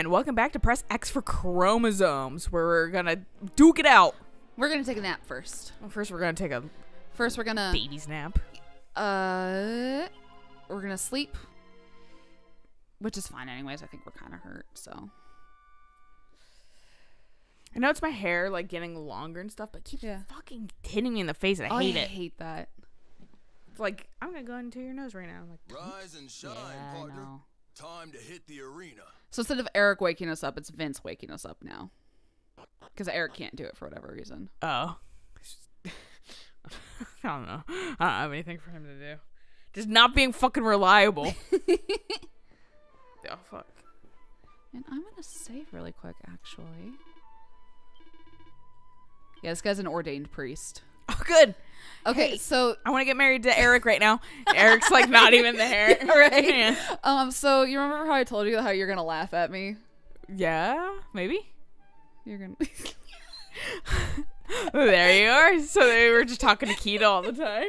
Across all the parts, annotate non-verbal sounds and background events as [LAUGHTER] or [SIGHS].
And welcome back to Press X for Chromosomes, where we're gonna duke it out. We're gonna take a nap first. Well, first, we're gonna take a First, we're gonna baby's nap. uh, we're gonna sleep, which is fine anyways. I think we're kind of hurt, so I know it's my hair like getting longer and stuff, but it keeps Yeah. fucking hitting me in the face, and I Oh, hate I it. hate that. It's like I'm gonna go into your nose right now. I'm like, Rise and shine, Yeah, partner. Time to hit the arena. So instead of Erik waking us up, it's Vince waking us up now, because Erik can't do it for whatever reason. oh, [LAUGHS] I don't know. I don't have anything for him to do. Just not being fucking reliable. [LAUGHS] oh fuck. And I'm gonna save really quick, actually. Yeah, this guy's an ordained priest. [LAUGHS] Oh, good. Okay, Hey. so I want to get married to Erik right now. Erik's like not even [LAUGHS] there. right. [LAUGHS] Yeah. Um, so you remember how I told you how you're gonna laugh at me? Yeah, maybe. You're gonna. there you are. So they were just talking to Keita all the time.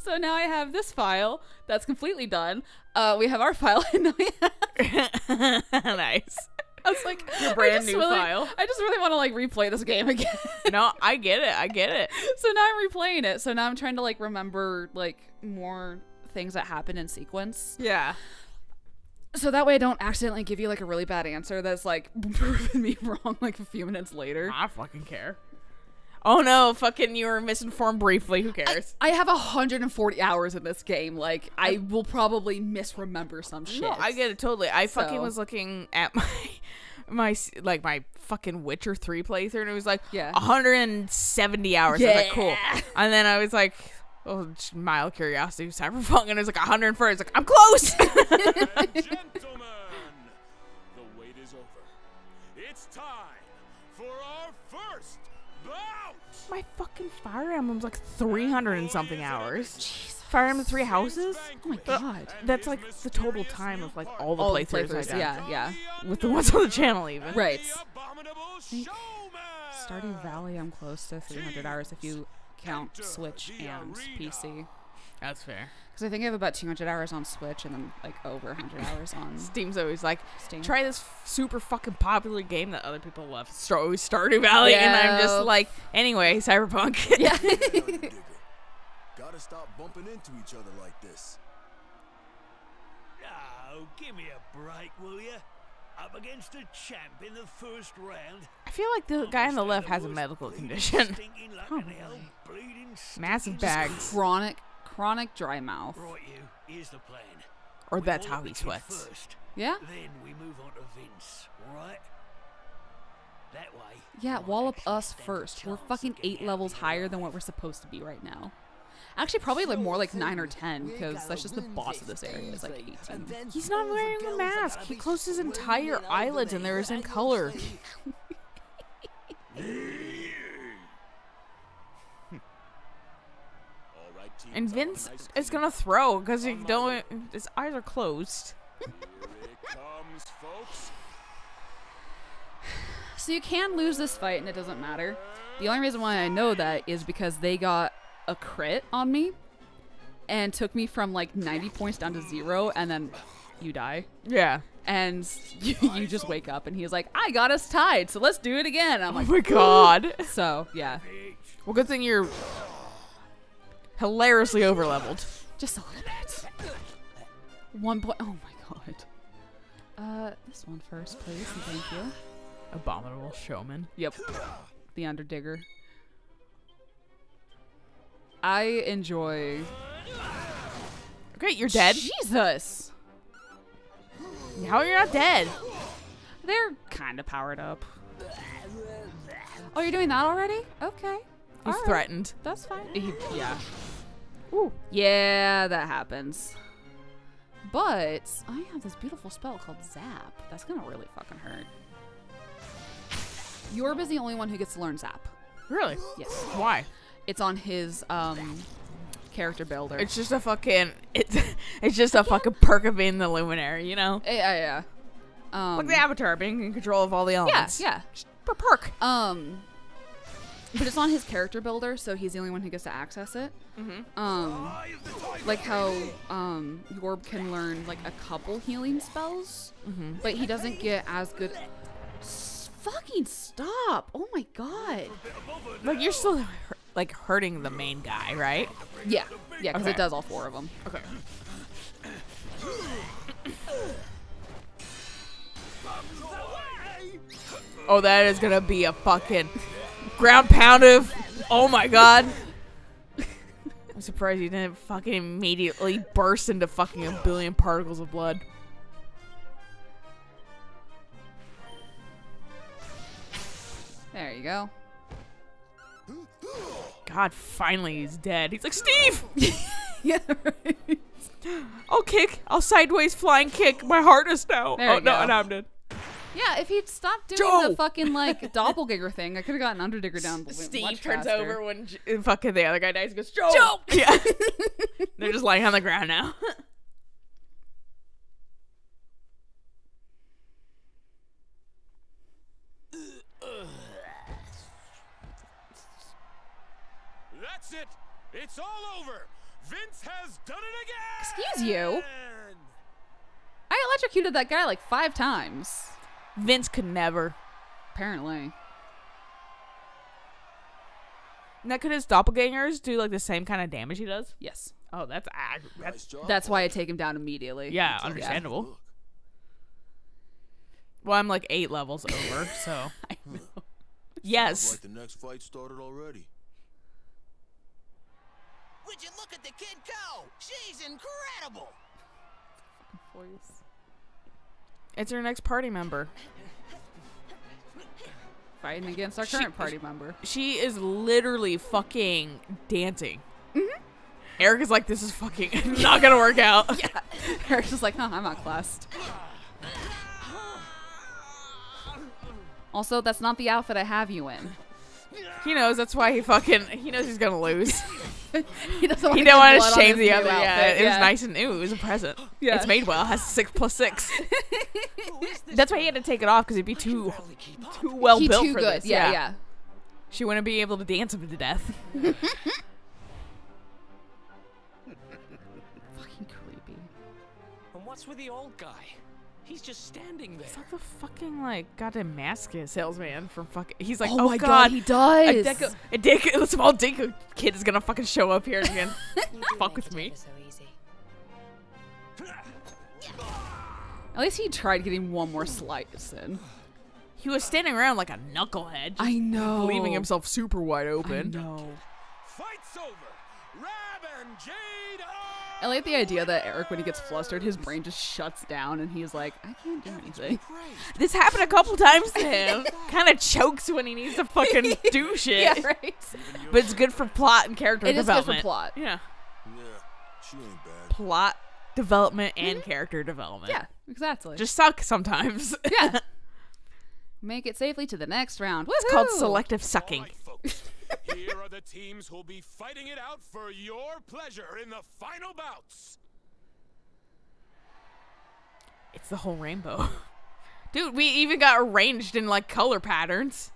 so now I have this file that's completely done. Uh, we have our file, and now we have. nice. I was like, Your I brand just new really- file. I just really want to like replay this game again. [LAUGHS] No, I get it. I get it. so now I'm replaying it. So now I'm trying to like remember like more things that happen in sequence. Yeah. So that way I don't accidentally give you like a really bad answer that's like [LAUGHS] proving me wrong like a few minutes later. I fucking care. Oh no, fucking you were misinformed briefly. Who cares? I have 140 hours in this game. Like I will probably misremember some shit. no, I get it totally. I fucking was looking at my [LAUGHS] my like my fucking Witcher 3 playthrough and it was like Yeah. 170 hours. I was like, cool. [LAUGHS] And then I was like, oh, just mild curiosity, Cyberpunk, and it was like 140. I was like, I'm close. [LAUGHS] gentlemen, the wait is over. It's time my fucking Fire Emblem's like 300 and something hours. Fire Emblem Three Houses? Oh my god. That's like the total time of like all the All the playthroughs, I've yeah, yeah. With the ones on the channel, even. Right. The abominable think showman. Stardew Valley, I'm close to 300 hours if you count Switch and PC. That's fair. Because I think I have about 200 hours on Switch and then like over 100 hours on [LAUGHS] Steam's always like, Steam. try this f- super fucking popular game that other people love. Star- always Stardew Valley, and I'm just like, anyway, Cyberpunk. [LAUGHS] Yeah. Gotta stop bumping into each other like this. Oh, give me a break, will you? Up against a champ in the first round. I feel like the guy on the left has a medical condition. Stinking Probably. Oh, hell, bleeding, Massive bags. chronic, chronic dry mouth. Right, you. Here's the plan. Or We that's how he sweats. First, Yeah? then we move on to Vince. All right? That way. Yeah, wallop us first. We're fucking eight levels higher here than what we're supposed to be right now. Actually, probably like more like nine or ten because that's just the boss of this area is like 18. He's not wearing a mask. He closed his entire eyelids and they're the color. And I want a Vince is gonna throw because he don't. His eyes are closed. Comes. [SIGHS] So you can lose this fight and it doesn't matter. The only reason why I know that is because they got a crit on me and took me from like 90 points down to zero and then you die. Yeah. And [LAUGHS] you, you just wake up and he's like, I got us tied, so let's do it again. I'm oh like, Oh my god. so yeah, Well, good thing you're hilariously overleveled. just a little bit. One point. Oh my god. Uh, this one first, please, and thank you. Abominable showman. Yep. The Underdigger. I enjoy. Okay, you're dead. Jesus! How are you not dead? They're kind of powered up. Oh, you're doing that already? Okay. He's Alright. threatened. That's fine. He- yeah. Ooh. Yeah, that happens. But I have this beautiful spell called Zap. That's gonna really fucking hurt. Yorb is the only one who gets to learn Zap. Really? Yes. Why? It's on his um character builder. It's just a fucking. It's [LAUGHS] it's just a fucking perk of being the luminary, you know. Yeah, yeah. Um, Like the avatar being in control of all the yeah, elements. yeah. Just a perk. Um, but it's on his character builder, so he's the only one who gets to access it. Um, like how um, Yorb can learn like a couple healing spells, but he doesn't get as good. S- fucking stop! Oh my god! Like you're still like hurting the main guy, right? Yeah, yeah, because Okay. it does all four of them. Okay. Oh, that is gonna be a fucking ground pound of. Oh my god. [LAUGHS] I'm surprised you didn't fucking immediately burst into fucking a billion particles of blood. There you go. God, finally he's dead. He's like, Steve! [LAUGHS] yeah, right. I'll kick. I'll sideways flying kick my hardest now. There oh, no, go. and I'm dead. Yeah, if he'd stopped doing Joe! the fucking like [LAUGHS] doppelganger thing, I could have gotten Underdigger down. w- Steve much turns faster. over when J- uh, fucking the other guy dies. He goes, Joe! Joe! [LAUGHS] Yeah. [LAUGHS] They're just lying on the ground now. That's it. It's all over. Vince has done it again. Excuse you? I electrocuted that guy like five times. Vince could never. Apparently. Now, could his doppelgangers do like the same kind of damage he does? Yes. Oh, that's Nice that's job. That's why I take him down immediately. yeah, understandable. Look, Well, I'm like eight levels over, [LAUGHS] so yes. like the next fight started already. Would you look at the kid go? She's incredible. It's our next party member. Fighting against our She- current party member. She is literally fucking dancing. Mm-hmm. Erik is like, this is fucking [LAUGHS] not gonna work out. [LAUGHS] yeah. Erik's just like, huh, I'm outclassed. Also, that's not the outfit I have you in. He knows that's why he fucking he knows he's gonna lose. [LAUGHS] [LAUGHS] He doesn't want he to don't want to shame the new other. Yeah, outfit, it was nice and new. It was a present. Yeah. It's made well. Has six plus six. [LAUGHS] That's why he had to take it off because it'd be too too well He built too for good. this. Yeah, yeah. She wouldn't be able to dance him to death. [LAUGHS] Fucking creepy. And what's with the old guy? He's just standing there. It's like the fucking like goddamn mask salesman from fucking. He's like, Oh oh, my god, God, he does. A, deco, a, dick, a small Deku kid is gonna fucking show up here again. [LAUGHS] Fuck with me. At least he tried getting one more slice in. He was standing around like a knucklehead, I know. leaving himself super wide open. I open. know. Fight's over. Rab and Jade are. I like the idea that Erik, when he gets flustered, his brain just shuts down and he's like, I can't do anything. This happened a couple times to him. [LAUGHS] kind of chokes when he needs to fucking [LAUGHS] do shit. yeah, right? But it's good for plot and character development. It is good for development. plot. Yeah. Yeah, she ain't bad. Plot development and mm-hmm. character development. Yeah, exactly. Just suck sometimes. yeah. [LAUGHS] Make it safely to the next round. it's called selective All sucking. Right, folks. Here are the teams who'll be fighting it out for your pleasure in the final bouts. It's the whole rainbow. [LAUGHS] Dude, we even got arranged in like color patterns.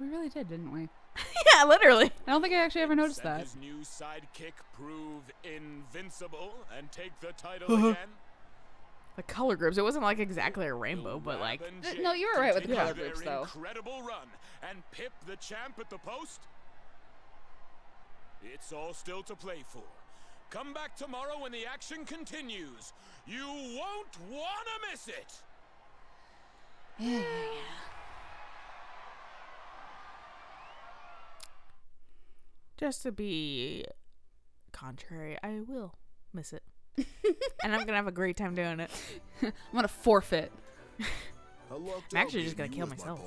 We really did, didn't we? [LAUGHS] yeah, literally. I don't think I actually ever noticed Can that. his new sidekick prove invincible and take the title [LAUGHS] again? The color groups. It wasn't like exactly a rainbow, but like Rab and Jade no, you were right with the color groups, though. Incredible run and pip the champ at the post. It's all still to play for. Come back tomorrow when the action continues. You won't wanna miss it. [SIGHS] just to be contrary, I will miss it. [LAUGHS] and I'm gonna have a great time doing it. I'm gonna forfeit. [LAUGHS] I lucked I'm actually just gonna kill you as my myself.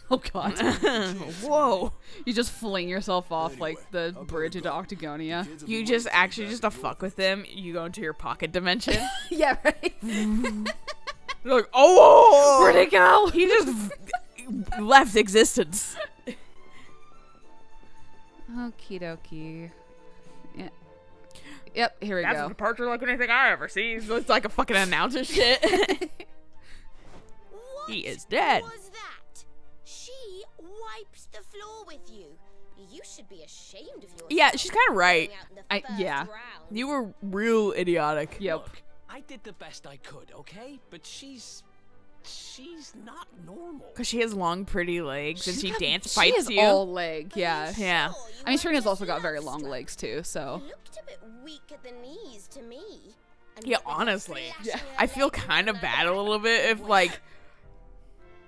[LAUGHS] Oh god. [LAUGHS] Whoa! you just fling yourself off like the bridge into. Octagonia. You just waiting for me actually just at to the fuck with them. You go into your pocket dimension. [LAUGHS] yeah, right. You're like, oh, where'd it go? He just left existence. Okie dokie. Yeah. Yep, here we go. That's a go. departure like anything I ever see. It's like a fucking announcer shit. What He is dead. was that? She wipes the floor with you. You should be ashamed of yourself. Yeah, she's kind of right. going out in the I- yeah. round. You were real idiotic. Yep. Look, I did the best I could, okay? But she's she's not normal. Cause she has long, pretty legs and she dance She fights is you. all leg, yeah. Yeah. Sure, you I mean, weren't Serena's also got very long legs too, so. You looked a bit weak at the knees to me. And Yeah, honestly. flashing your I feel kind of bad a little bit if like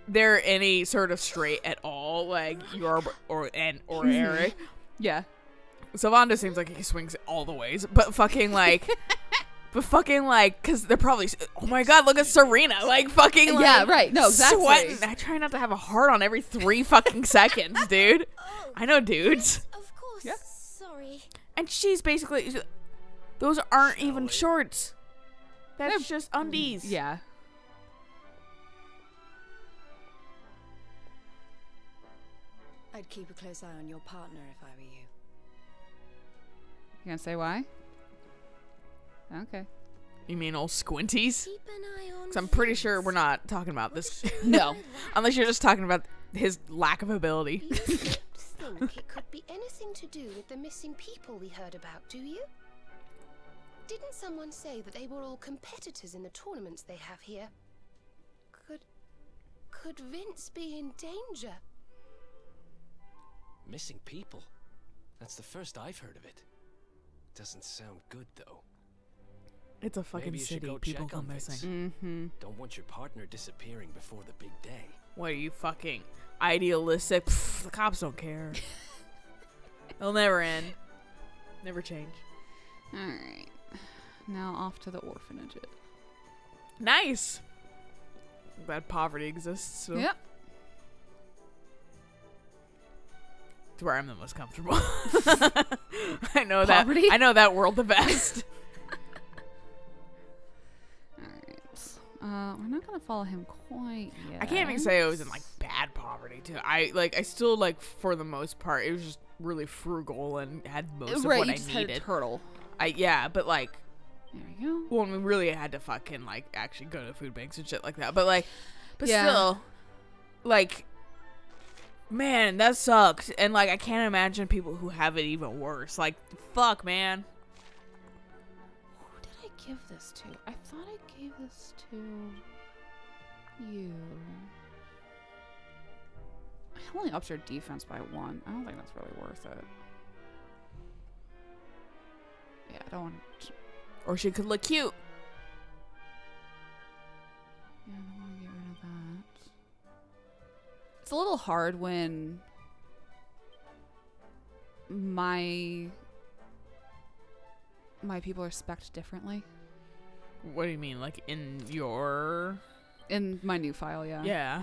they're any sort of straight at all, like your or and or [LAUGHS] Erik. Yeah. Sylvando seems like he swings all the ways, but fucking like, [LAUGHS] but fucking like, cause they're probably. Oh my god, look at Serena, like fucking. Like, Yeah, right, no, exactly. Sweating. I try not to have a heart on every three fucking seconds, [LAUGHS] dude. Oh, I know dudes, Of course. Yeah. Sorry. and she's basically. Those aren't even we? shorts. That's They're- just undies. Yeah. I'd keep a close eye on your partner if I were you. You gonna say why? Okay. You mean old squinties? Keep an eye on. Because I'm pretty Vince. sure we're not talking about this. [LAUGHS] No. Unless you're just talking about his lack of ability. You don't think it could be anything to do with the missing people we heard about, do you? Didn't someone say that they were all competitors in the tournaments they have here? Could. Could Vince be in danger? Missing people. That's the first I've heard of it. Doesn't sound good though. It's a fucking Maybe you should city. go People check go missing. Mm-hmm. Don't want your partner disappearing before the big day. What are you fucking idealistic? Pff, the cops don't care. [LAUGHS] They'll never end. Never change. Alright. Now off to the orphanage. Nice. Glad poverty exists. So Yep. It's where I'm the most comfortable. [LAUGHS] I know Poverty? that. I know that world the best. [LAUGHS] [LAUGHS] Alright. Uh, we're not gonna follow him quite yet. I can't even say I was in like bad poverty too. I like I still like for the most part it was just really frugal and had most right, of what I just had a needed. turtle. I yeah, but like There we go. when we really had to fucking like actually go to food banks and shit like that. But like, but Yeah. still, like, man, that sucks. And like, I can't imagine people who have it even worse. Like, fuck, man. Who did I give this to? I thought I gave this to you. I only upped your defense by one. I don't think that's really worth it. Yeah, I don't want to. Or she could look cute. It's a little hard when my my people are spec'd differently What do you mean, like in your? in my new file. Yeah. Yeah.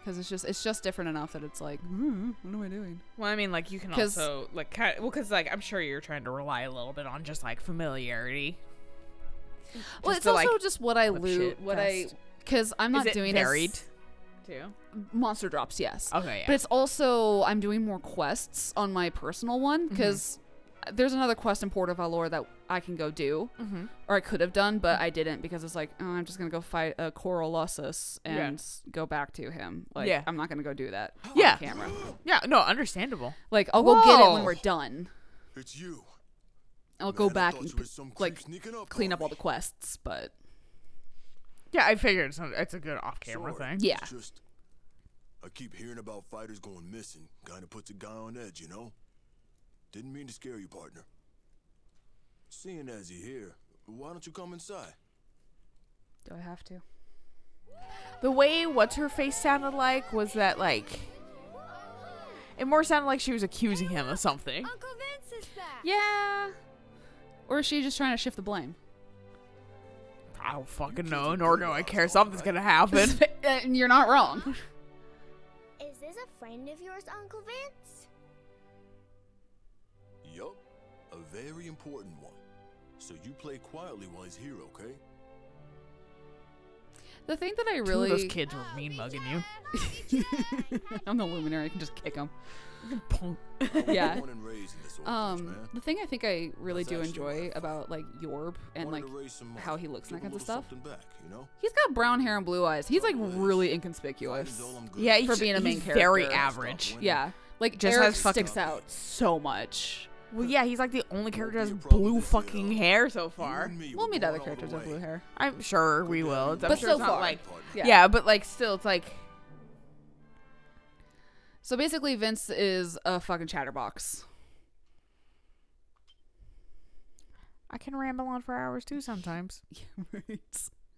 because it's just it's just different enough that it's like, "Hmm, what am I doing? Well, I mean, like you can 'Cause- also like kind well, because like I'm sure you're trying to rely a little bit on just like familiarity. well, it's to, also like, just what I loot, shit what I because I'm not Is it doing as- varied too. monster drops. Yes, Okay, yeah. but it's also I'm doing more quests on my personal one Mm-hmm. because there's another quest in Puerto Valor that I can go do, mm-hmm. or I could have done, but I didn't because it's like oh, I'm just gonna go fight a Krakolossus and Yeah. go back to him. Like Yeah. I'm not gonna go do that. [GASPS] Yeah. on camera. Yeah, no, understandable. Like I'll go get it when we're done. It's you. I'll go Man, I back and you was some creep like sneaking up clean up all the quests, but Yeah, I figured it's, it's a good off-camera Sorry, thing. Yeah. It's just I keep hearing about fighters going missing. Kinda puts a guy on edge, you know? Didn't mean to scare you, partner. Seeing as you're here, why don't you come inside? do I have to? The way what's her face sounded like was that like it more sounded like she was accusing him of something. Uncle Vince is back. Yeah. Or is she just trying to shift the blame? I don't fucking know, nor do I care. Something's gonna happen. [LAUGHS] and you're not wrong. Is this a friend of yours, Uncle Vince? Yup, a very important one. So you play quietly while he's here, okay? The thing that I really Two of really those kids were mean mugging you. [LAUGHS] I'm the luminary, I can just kick them. Punk. [LAUGHS] Yeah. Born and raised in this orphanage, Um, man. the thing I think I really That's do actually what I enjoy about like Yorb and Wanted like to raise some how he looks and that kind of stuff. Back, you know? He's got brown hair and blue eyes. He's like Trouble really Fighting's inconspicuous. all I'm good Yeah, he's For being a main he's very average. Yeah. Like Just Erik has fucking- sticks out so much. Well, yeah, he's like the only character that has Won't be a problem blue fucking hair so far. me, We'll meet other characters with blue. Hair. I'm sure we will. I'm But sure so it's not far. like Yeah. yeah. but like still, it's like So basically, Vince is a fucking chatterbox. I can ramble on for hours too sometimes. [LAUGHS] right.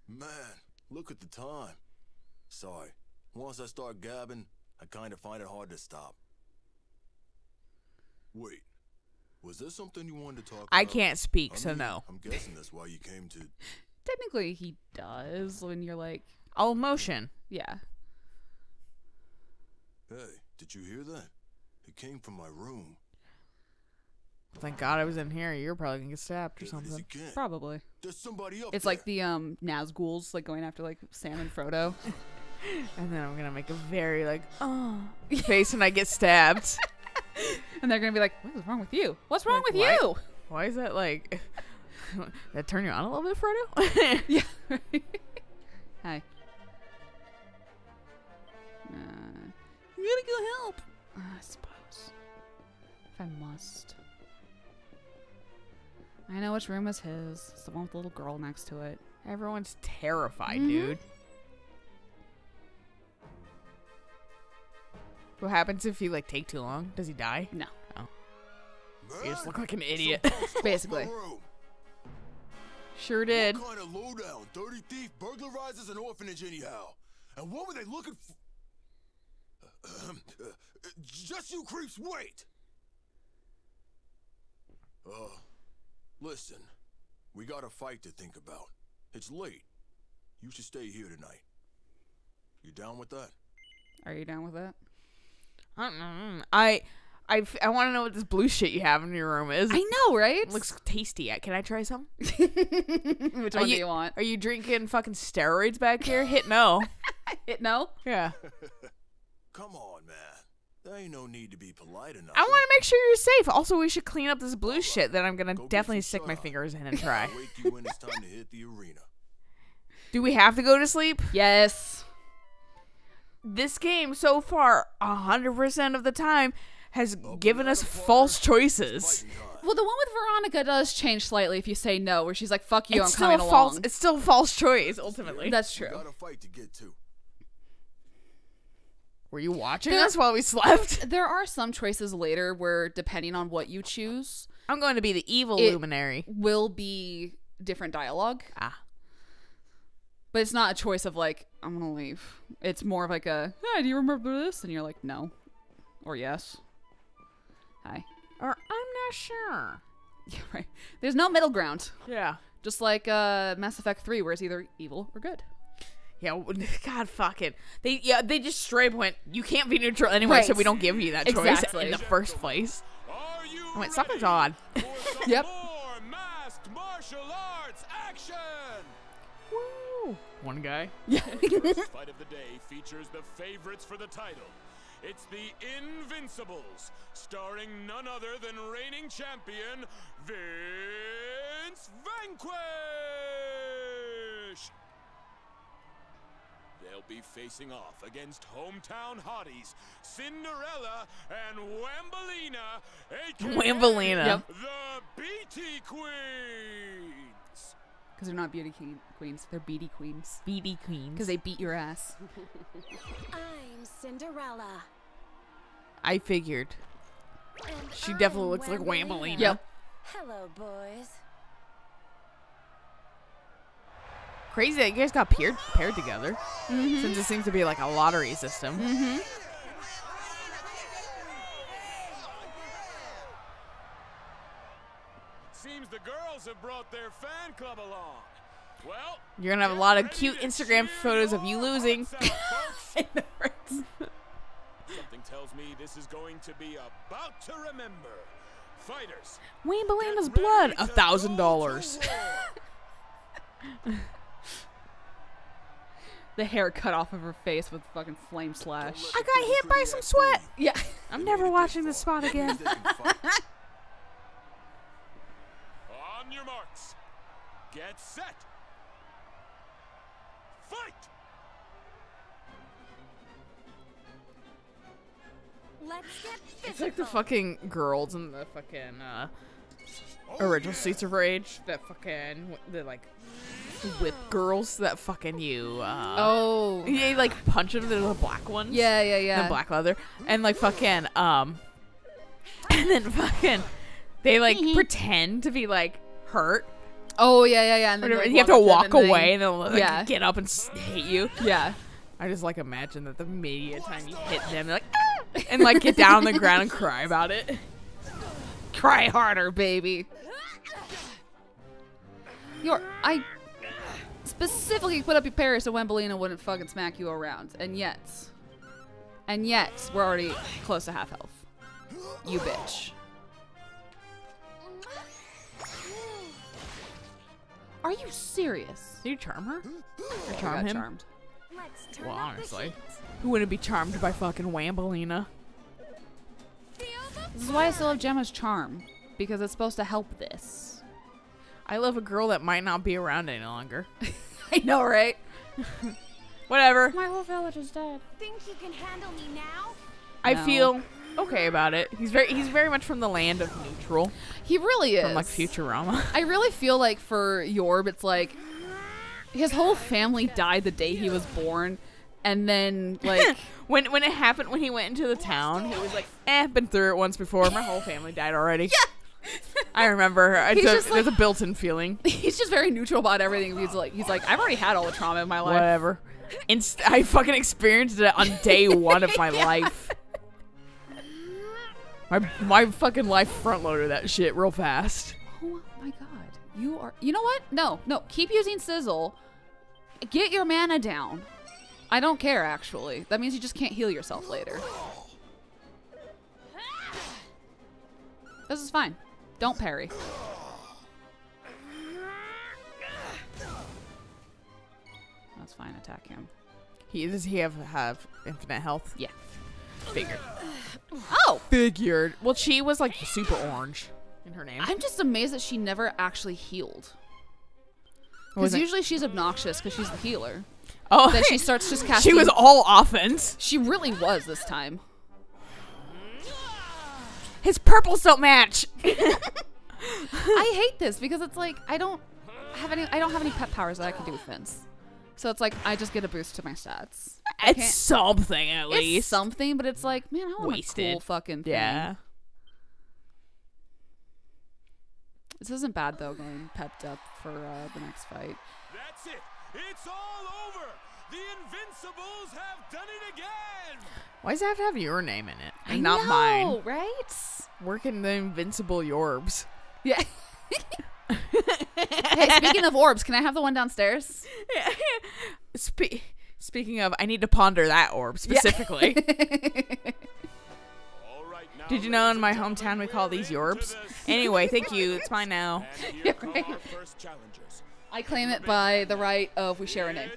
Man, look at the time. Sorry. Once I start gabbing, I kind of find it hard to stop. Wait. Was there something you wanted to talk about? I can't speak, I so mean, no. I'm guessing that's why you came to. [LAUGHS] Technically, he does when you're like, All motion. yeah. Hey, did you hear that? It came from my room. Thank God I was in here. You're probably gonna get stabbed or Get it as something. Probably. There's somebody up It's there. like the um Nazguls like going after like Sam and Frodo. [LAUGHS] And then I'm gonna make a very like [GASPS] oh face when I get stabbed. [LAUGHS] and they're gonna be like, What is wrong with you? What's wrong Like, with why- you? Why is that like? [LAUGHS] that turn you on a little bit, Frodo? Yeah. I know which room is his. It's the one with the little girl next to it. Everyone's terrified, Mhm. dude. What happens if you like take too long? Does he die? No. You just Man, look like an idiot. punks crossed my Basically. Sure did. What kind of lowdown, dirty thief burglarizes an orphanage anyhow? And what were they looking for? [CLEARS THROAT] [CLEARS THROAT] Just you creeps, wait! Uh, listen, we got a fight to think about. It's late. You should stay here tonight. You down with that? Are you down with that? I don't know. I I, f- I want to know what this blue shit you have in your room is. I know, right? It looks tasty. Uh, Can I try some? [LAUGHS] Which Are one do you- you want? Are you drinking fucking steroids back here? Hit no. [LAUGHS] Hit no. Yeah. [LAUGHS] Come on, man. There ain't no need to be polite enough. I want to make sure you're safe. Also, we should clean up this blue Alright, shit that I'm gonna go definitely stick my fingers in and try. I'll wake you when it's time to hit the arena. Do we have to go to sleep? Yes. This game so far, hundred percent of the time, has Up given us false choices. Well, the one with Veronica does change slightly if you say no, where she's like, "Fuck you, it's I'm still coming a along." false. It's still a false choice. Ultimately, That's We true. got a fight to get to. Were you watching There- us while we slept? [LAUGHS] There are some choices later where, depending on what you choose, I'm going to be the evil It- luminary. will be different dialogue. Ah, But it's not a choice of like, I'm gonna leave. It's more of like a, hey, do you remember this? And you're like, no. Or yes. Hi. or I'm not sure. [LAUGHS] Yeah, right. There's no middle ground. Yeah. Just like uh, Mass Effect 3, where it's either evil or good. Yeah, [LAUGHS] God, fuck it. They yeah, they just straight up went. You can't be neutral anyway, so we don't give you that choice Exactly. in the first place. Are you I went, something's [LAUGHS] odd. some Yep. more masked martial arts action? Woo! One guy. [LAUGHS] First fight of the day features the favorites for the title. It's the Invincibles, starring none other than reigning champion Vince Vanquish. They'll be facing off against hometown hotties Cinderella and Wambolina, aka Wambolina. Yep. the BT Queens. Because they're not beauty queen- queens, they're beady queens. BD Queens. Because they beat your ass. [LAUGHS] I'm Cinderella. I figured. And She definitely I'm looks like Wambolina. Yep. Hello, boys. Crazy that you guys got paired paired together. Mm-hmm. Since it seems to be like a lottery system. Mm-hmm. Seems the girls have brought their fan club along. Well, You're gonna have a lot of cute Instagram photos of you losing. hearts. [LAUGHS] Something tells me this is going to be about to remember. Fighters. Wayne get Belina's ready blood, to a go thousand to dollars. [LAUGHS] war. The hair cut off of her face with fucking flame slash. I got hit by some sweat. Yeah. I'm never watching this spot again. Means they can fight. On your marks. Get set. Fight! Let's get. It's like the fucking girls in the fucking uh, original Streets of Rage that fucking the like whip girls that fucking you. Uh, Oh. [LAUGHS] yeah, you, like punch them. They're the black ones. Yeah, yeah, yeah. The black leather and like fucking um, [LAUGHS] and then fucking they like pretend to be like hurt. Oh yeah, yeah, yeah. And then. You have to walk and away and they'll like, Yeah. get up and hit you. Yeah. I just like imagine that the media time you hit them, they're like, ah! and like get down on the ground and cry about it. Cry harder, baby. Your I specifically put up your parry so Wembelina wouldn't fucking smack you around, and yet, and yet we're already close to half health. You bitch. Are you serious? Do you charm her? Or charm got him? charmed. Well, honestly, who wouldn't be charmed by fucking Wambelina? This is why I still have Gemma's charm because it's supposed to help this. I love a girl that might not be around any longer. [LAUGHS] [LAUGHS] I know, right? [LAUGHS] Whatever. My whole village is dead. Think you can handle me now? I No. feel okay about it. He's very he's very much from the land of neutral. He really is. From like Futurama. I really feel like for Yorb, it's like his whole family died the day he was born, and then like [LAUGHS] when when it happened when he went into the town, he was like, "Eh, been through it once before. My whole family died already." Yeah. I remember. It's a, just there's a built-in feeling. [LAUGHS] he's just very neutral about everything. He's like he's like I've already had all the trauma in my life. Whatever. Inst- I fucking experienced it on day [LAUGHS] one of my life. My my fucking life front loaded that shit real fast. Oh my god, you are. You know what? No, no. Keep using sizzle. Get your mana down. I don't care actually. That means you just can't heal yourself later. This is fine. Don't parry. That's fine. Attack him. He does he have have infinite health? Yeah. Figured. Oh! Figured. Well, she was like super orange in her name. I'm just amazed that she never actually healed. Because usually she's obnoxious because she's the healer. Oh, Then she starts just casting. She was all offense. She really was this time. His purples don't match. [LAUGHS] I hate this because it's like I don't have any. I don't have any pet powers that I can do with Vince. So it's like I just get a boost to my stats. I It's something at It's least. something, but it's like, man, I want a Wasted. cool fucking thing. Yeah. This isn't bad though. Going pepped up for uh, the next fight. That's it. It's all over. The Invincibles have done it again. Why does it have to have your name in it? I And not know, mine. right? Working the invincible Yorbs. Yeah. [LAUGHS] hey, speaking of orbs, can I have the one downstairs? [LAUGHS] Spe- speaking of, I need to ponder that orb specifically. [LAUGHS] Did you know in my hometown we call these Yorbs? Anyway, thank you. It's mine now. Yeah, right. I claim it by the right of we share a name.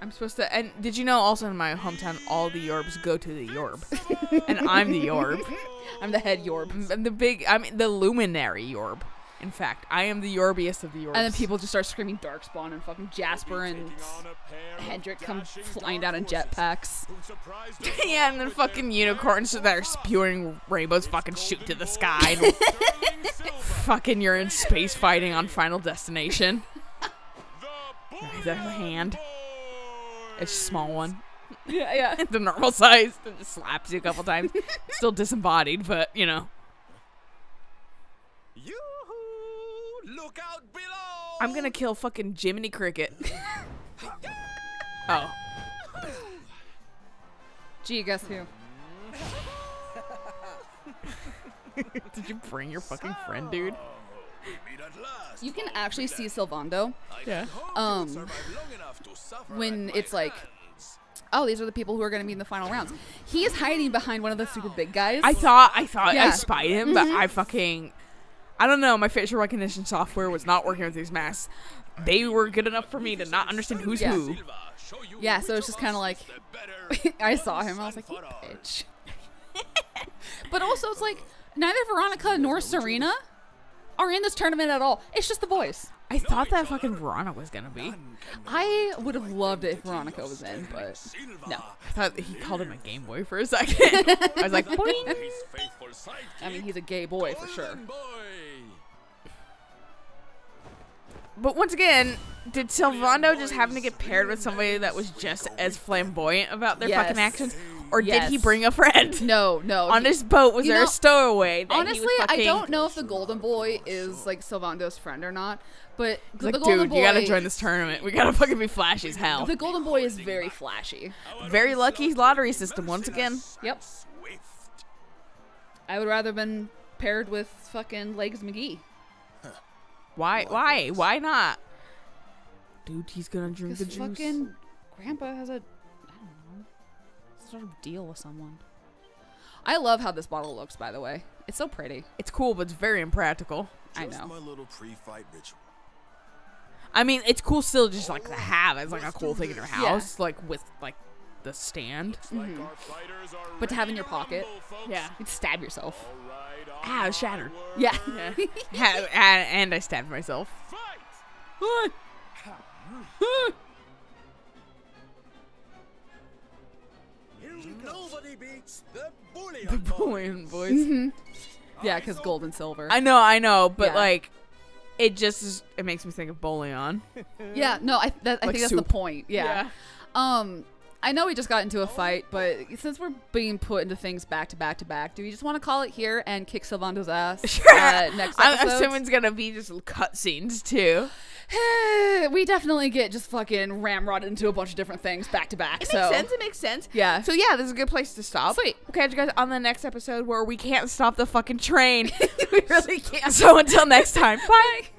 I'm supposed to. And did you know also in my hometown all the Yorbs go to the Yorb, [LAUGHS] and I'm the Yorb. I'm the head Yorb. [LAUGHS] I'm the big. I'm the luminary Yorb. In fact, I am the Yorbiest of the Yorbs. And then people just start screaming Darkspawn and fucking Jasper and Hendrik come flying down in jetpacks. [LAUGHS] yeah, and then fucking unicorns that are spewing rainbows fucking shoot to the sky. and fucking you're in space fighting on Final Destination. Right, There's a hand. It's a small one. [LAUGHS] Yeah, yeah. [LAUGHS] the normal size. It just slaps you a couple times. [LAUGHS] Still disembodied, but you know. Look out below! I'm gonna kill fucking Jiminy Cricket. oh. Gee, guess who? Did you bring your fucking friend, dude? You can actually see Sylvando. Yeah. Um, when it's like, oh, these are the people who are going to be in the final rounds. He is hiding behind one of the super big guys. I thought I thought I Yeah. spied him, but Mhm. I fucking I don't know. My facial recognition software was not working with these masks. They were good enough for me to not understand who's Yeah. who. Yeah, so it's just kind of like, [LAUGHS] I saw him. I was like, bitch. [LAUGHS] but also, it's like neither Veronica nor Serena are in this tournament at all. It's just the boys. I thought that fucking Veronica was gonna be. I would have loved it if Veronica was in, but no. I thought he called him a Game Boy for a second. [LAUGHS] I was like, boing. [LAUGHS] I mean, he's a gay boy for sure. But once again, did Sylvando just happen to get paired with somebody that was just as flamboyant about their fucking actions? Or did he bring a friend? No, no. [LAUGHS] On he- his boat, was there know, a stowaway? That he was Honestly, I don't know if the Golden Boy is like Sylvando's friend or not, but the like, Golden dude, Boy, you gotta join this tournament. We gotta fucking be flashy as hell. The Golden Boy is very flashy. Very lucky lottery system once again. Yep. I would rather have been paired with fucking Legs McGee. Why? Why? Why not? Dude, he's gonna drink the juice. fucking Grandpa has a, sort of deal with someone. I love how this bottle looks, by the way. It's so pretty. It's cool, but it's very impractical. I Just know. my little pre-fight ritual. I mean, it's cool still just like to have as like a cool thing in your Yeah. house, like with like the stand. Mhm. Our But to have in your pocket, rumble. Yeah. you'd stab yourself. All right, on Ah, my shattered. word. Yeah. Yeah. [LAUGHS] And, and I stabbed myself. Nobody beats the bully. The bullion boys. Mhm. Yeah, because gold and silver. I know, I know, but Yeah. like, it just is, it makes me think of bouillon. yeah, no, I, that, I Like think that's the point. Yeah. Um, I know we just got into a fight, but since we're being put into things back to back to back, do we just want to call it here and kick Sylvando's ass [LAUGHS] Sure. uh, next I'm assuming it's gonna be just cutscenes too. [SIGHS] we definitely get just fucking ramrodded into a bunch of different things back to back. It so makes sense. It makes sense. Yeah. So yeah, this is a good place to stop. Sweet. We'll catch you guys on the next episode where we can't stop the fucking train. [LAUGHS] [LAUGHS] we really can't. so until next time, bye.